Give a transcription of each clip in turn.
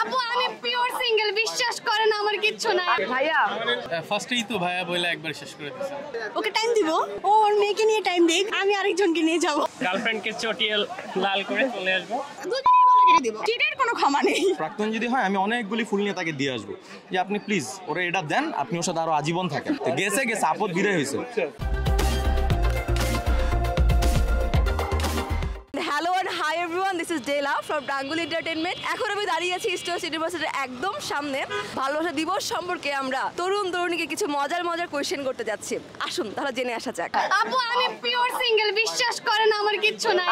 আপু আমি pure single বিশ্বাস করেন আমার কিচ্ছু না ভাইয়া। ফার্স্টেই তো ভাইয়া বইলে একবার শেষ করে দিয়েছে ওকে টাইম দিব? ও ওর মেয়েকে নিয়ে টাইম দেখ আমি আরেকজনকে নিয়ে যাব। গার্লফ্রেন্ডকে চটিয়ে লাল করে চলে আসব। দুজনেই গলা কেটে দিব। চিটের কোনো ক্ষমা নেই। প্রাক্তন যদি হয় আমি অনেকগুলি ফুল নিয়ে তাকে দিয়ে আসব। যে আপনি প্লিজ ওরা এটা দেন আপনি ওর সাথে আরও আজীবন থাকেন। গেছে গেছে আপদ বিদায় হয়েছে। দিস ইজ ডেলা ফ্রম ডাঙ্গুল এন্টারটেনমেন্ট এখন আমি দাঁড়িয়ে আছি স্টোর সিটি বাসের একদম সামনে ভালোবাসা দিবস সম্পর্কে আমরা তরুণ তরুণীকে কিছু মজার মজার কোয়েশ্চেন করতে যাচ্ছি। আসুন তাহলে জেনে আসা যাক। আপু আমি পিওর সিঙ্গেল বিশ্বাস করেন আমার কিচ্ছু না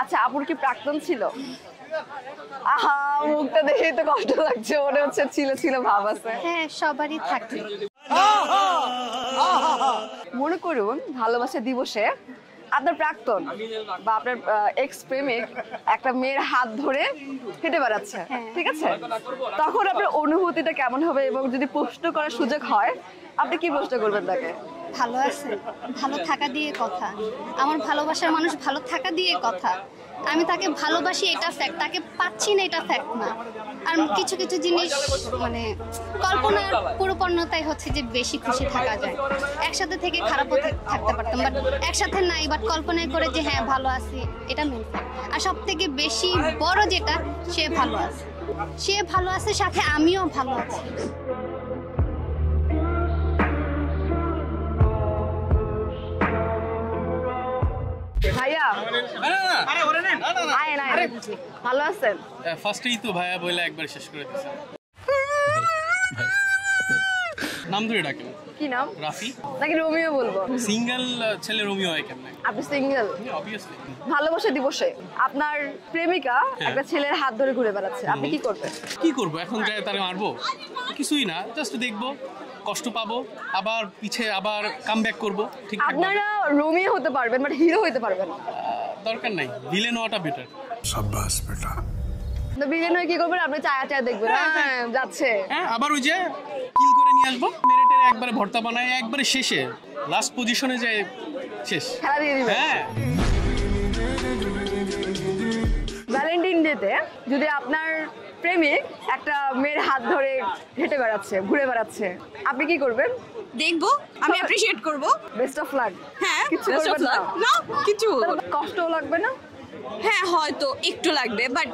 আচ্ছা আপুর কি প্রাক্তন ছিল? আহা মুখটা দেখেই তো কষ্ট লাগছে মনে হচ্ছে ছিল ছিল ভাব আছে। হ্যাঁ সবারই থাকে। মনে করুন ভালোবাসা দিবসে আপনার প্রাক্তন বা আপনার এক্স প্রেমিক একটা মেয়ের হাত ধরে হেঁটে বেড়াচ্ছে ঠিক আছে? তখন আপনার অনুভূতিটা কেমন হবে এবং যদি প্রশ্ন করার সুযোগ হয় আপনি কি প্রশ্ন করবেন তাকে? ভালো আছে ভালো থাকা দিয়ে কথা। আমার ভালোবাসার মানুষ ভালো থাকা দিয়ে কথা। আমি তাকে ভালোবাসি এটা ফ্যাক্ট তাকে পাচ্ছি না এটা ফ্যাক্ট না। আর কিছু কিছু জিনিস মানে কল্পনার পুরোপূর্ণতাই হচ্ছে যে বেশি খুশি থাকা যায়। একসাথে থেকে খারাপ থাক- থাকতে পারতাম বাট একসাথে নাই বাট কল্পনায় করে যে হ্যাঁ ভালো আছি, এটা মেন আর সব থেকে বেশি বড় যেটা, সে ভালো আছে। সে ভালো আছে, সাথে আমিও ভালো আছি। ভাইয়া? আয়েন আয়েন ভালো আছেন? ফার্স্টেই তো ভাইয়া বইলে একবার শেষ করে দিয়েছে নাম ধরে ডাকেন। কি নাম? রাফি। নাকি রোমিও বলব? সিঙ্গেল ছেলে রোমিও হয় কেমনে? আপনি সিঙ্গেল অবভিয়াসলি ভালোবাসা দিবসে আপনার প্রেমিকা একটা ছেলের হাত ধরে ঘুরে বেড়াচ্ছে। আপনি কি করবেন? কি করব? এখন যায় তারে মারবো? কিছুই না জাস্ট দেখব। কষ্ট পাবো আবার পিছে আবার কাম ব্যাক করব ঠিক আপনারা রোমিও হতে পারবেন বাট হিরো হতে পারবেন দরকার নাই ভিলেন হওয়াটা বেটার তো বিলেন হয়ে কি করবেন? আপনি চায়া চায়া দেখবেন। হ্যাঁ যাচ্ছে। হ্যাঁ আবার ওই যে কিল করে নিয়ে আসব মেরে টেরে একবারে ভর্তা বানায় একবারে শেষে লাস্ট পজিশনে যায় শেষ। খেলা দিয়ে দিবেন। হ্যাঁ। ভ্যালেন্টাইন ডেতে যদি আপনার প্রেমিক একটা মেয়ের হাত ধরে হেঁটে বেড়াচ্ছে ঘুরে বেড়াচ্ছে। আপনি কি করবেন? দেখব আমি অ্যাপ্রিশিয়েট করব। বেস্ট অফ লাক হ্যাঁ কিছু করবেন না? না কিছু। কষ্ট লাগবে না? হ্যাঁ হয়তো একটু লাগবে বাট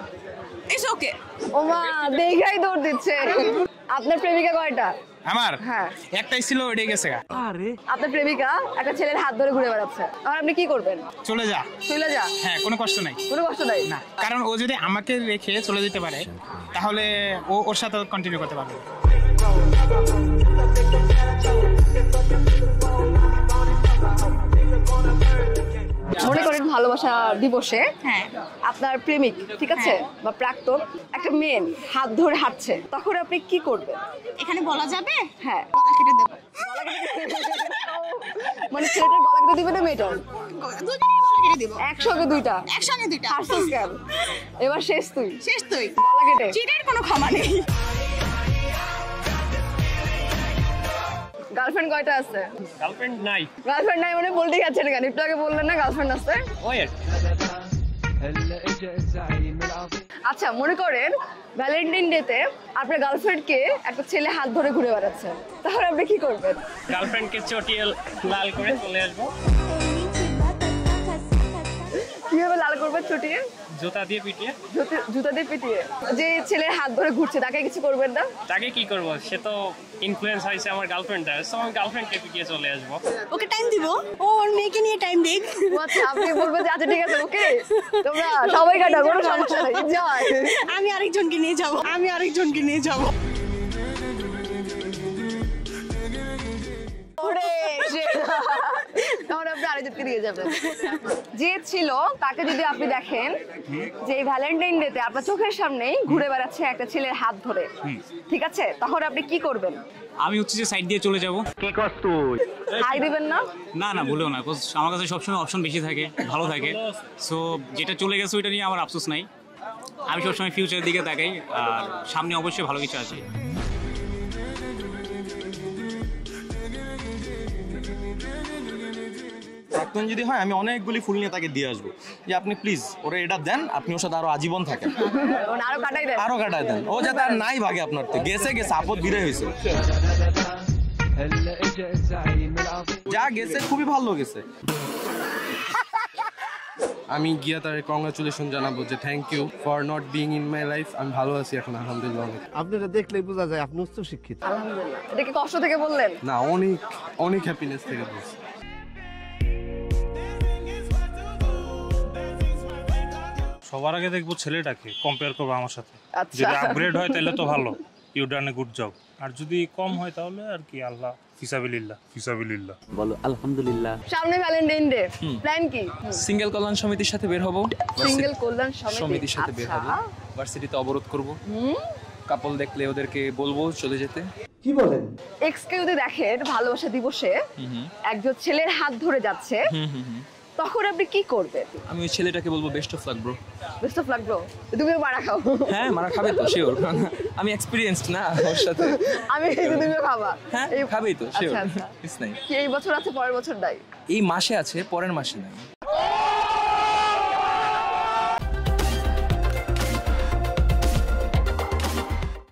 ইটস ওকে ওমা দেখাই দৌড় দিচ্ছে। আপনার প্রেমিকা কয়টা? আমার? হ্যাঁ। একটাই ছিল ওইটাই গেছে গা। আপনার প্রেমিকা একটা ছেলের হাত ধরে ঘুরে বেড়াচ্ছে। আর আপনি কি করবেন? চলে যা। চলে যা। হ্যাঁ কোনো কষ্ট নাই। কোনো কষ্ট নাই? না কারণ ও যদি আমাকে রেখে চলে যেতে পারে তাহলে ও ওর সাথে কন্টিনিউ করতে পারবে ভালোবাসা দিবসে হ্যাঁ। আপনার প্রেমিক ঠিক আছে? বা প্রাক্তন একটা মেয়ে হাত ধরে হাঁটছে তখন আপনি কি করবেন? এখানে বলা যাবে? হ্যাঁ। গলা কেটে দেবো। মানে ছেলেটার গলা কেটে দিবে না মেয়েটার? একসঙ্গে দুইটা? একসঙ্গে দুইটা। এবার শেষ তুই। শেষ তুই। গলা কেটে। চিটের কোনো ক্ষমা নেই। গার্লফ্রেন্ড কয়টা আছে? গার্লফ্রেন্ড নাই। গার্লফ্রেন্ড নাই মানে বলতে গেছেন কেন? একটু আগে বললেন না গার্লফ্রেন্ড আছে? ওই। আচ্ছা মনে করেন ভ্যালেন্টাইন ডেতে আপনার গার্লফ্রেন্ডকে একটা ছেলে হাত ধরে ঘুরে বেড়াচ্ছে। তাহলে আপনি কি করবেন? গার্লফ্রেন্ডকে চটিয়ে লাল করে চলে আসব। জুতা দিয়ে পিটিয়ে। জুতা দিয়ে পিটিয়ে। যে ছেলের হাত ধরে ঘুরছে তাকে কিছু করবেন না? তাকে কি করব? সে তো ইনফ্লুয়েন্স হয়েছে আমার গার্লফ্রেন্ড দ্বারা সো আমি গার্লফ্রেন্ডকে পিটিয়ে চলে আসব। ওকে টাইম দিব। ও ওর মেয়েকে নিয়ে টাইম ও আচ্ছা আপনি বলবেন যে আচ্ছা ঠিক আছে ওকে। তোমরা সবাই কাটা কোনো সমস্যা নেই আমি আরেকজনকে নিয়ে যাব। আমি আরেকজনকে নিয়ে যাব। তখন দিয়ে যাবেন যে ছিল তাকে যদি আপনি দেখেন যে ভ্যালেন্টাইন ডেতে আপনার চোখের সামনেই ঘুরে বেড়াচ্ছে একটা ছেলের হাত ধরে। ঠিক আছে? তখন আপনি কি করবেন? আমি হচ্ছে যে সাইড দিয়ে চলে যাব। হাই দিবেন না? না না বলেও না। আমার কাছে সবসময় অপশন বেশি থাকে ভালো থাকে। সো যেটা চলে গেছে ওইটা নিয়ে আমার আফসোস নাই। আমি সবসময় ফিউচারের দিকে তাকাই আর সামনে অবশ্যই ভালো কিছু আছে। প্রাক্তন যদি হয় আমি অনেকগুলি ফুল নিয়ে তাকে দিয়ে আসব। যে আপনি প্লিজ ওরা এটা দেন আপনি ওর সাথে আরও আজীবন থাকেন। আরও কাটাই দেন। আরও কাটায় দেন। ও যাতে আর নাই ভাগে আপনার থেকে। গেছে গেছে আপদ বিদায় হয়েছে। যা গেছে খুবই ভালো গেছে। আমি গিয়া তার কংগ্রাচুলেশন জানাব যে thank you for not being in my life আমি ভালো আছি এখন আলহামদুলিল্লাহ। আপনারা দেখলেই বোঝা যায় আপনি উচ্চ শিক্ষিত আলহামদুলিল্লাহ। এটা কি কষ্ট থেকে বললেন? না অনেক অনেক হ্যাপিনেস থেকে বলছি। সবার আগে দেখব ছেলেটাকে কম্পেয়ার করব আমার সাথে। আচ্ছা। যদি আপগ্রেড হয় তাহলে তো ভালো। You done a good job আর যদি কম হয় তাহলে আর কি আল্লাহ। ফিসাবিলিল্লাহ ফিসাবিলিল্লাহ। বলো আলহামদুলিল্লাহ। সামনে ভ্যালেন্টাইন ডে প্ল্যান কি? সিঙ্গেল কল্যাণ সমিতির সাথে বের হব। সিঙ্গেল কল্যাণ সমিতির সাথে বের হব। আচ্ছা। ভার্সিটিতে অবরোধ করব। কাপল দেখলে ওদেরকে বলব চলে যেতে। এক্স কে যদি দেখেন ভালোবাসা দিবসে একজন ছেলের হাত ধরে যাচ্ছে। তখন আপনি কি করবেন? আমি ওই ছেলেটাকে বলব best of luck bro best of luck bro তুমিও মারা খাও। হ্যাঁ মারা খাবে তো শিওর আমি এক্সপিরিয়েন্সড না ওর সাথে। আমি তুমিও খাবা। হ্যাঁ এই খাবেই তো শিওর আচ্ছা, আচ্ছা। ইস নাই কি এই বছর আছে পরের বছর নাই? এই মাসে আছে পরের মাসে নাই।